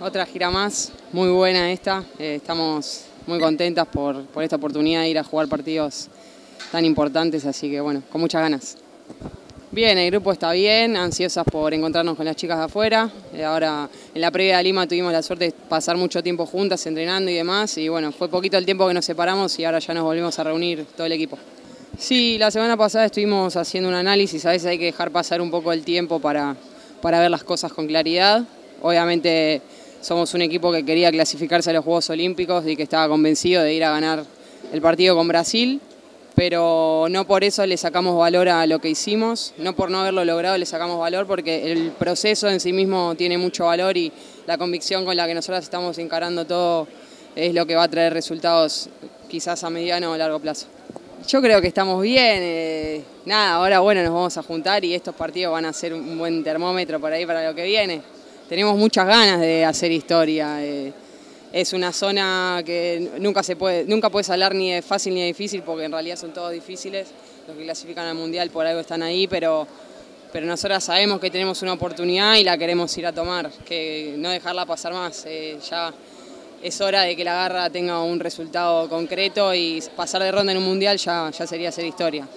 otra gira más, muy buena esta. Eh, estamos muy contentas por, esta oportunidad de ir a jugar partidos tan importantes, así que bueno, con muchas ganas. Bien, el grupo está bien, ansiosas por encontrarnos con las chicas de afuera. Eh, ahora, en la previa de Lima tuvimos la suerte de pasar mucho tiempo juntas, entrenando y demás. Y bueno, fue poquito el tiempo que nos separamos y ahora ya nos volvemos a reunir todo el equipo. Sí, la semana pasada estuvimos haciendo un análisis, a veces hay que dejar pasar un poco el tiempo para ver las cosas con claridad. Obviamente somos un equipo que quería clasificarse a los Juegos Olímpicos y que estaba convencido de ir a ganar el partido con Brasil pero no por eso le sacamos valor a lo que hicimos, no por no haberlo logrado le sacamos valor porque el proceso en sí mismo tiene mucho valor y la convicción con la que nosotros estamos encarando todo es lo que va a traer resultados quizás a mediano o largo plazo. Yo creo que estamos bien, eh, nada, ahora bueno nos vamos a juntar y estos partidos van a ser un buen termómetro por ahí para lo que viene. Tenemos muchas ganas de hacer historia. Eh, es una zona que nunca se puede, nunca puedes hablar ni de fácil ni de difícil, porque en realidad son todos difíciles. Los que clasifican al mundial por algo están ahí, pero, pero nosotras sabemos que tenemos una oportunidad y la queremos ir a tomar, que no dejarla pasar más. Eh, ya es hora de que la garra tenga un resultado concreto y pasar de ronda en un mundial ya, ya sería hacer historia.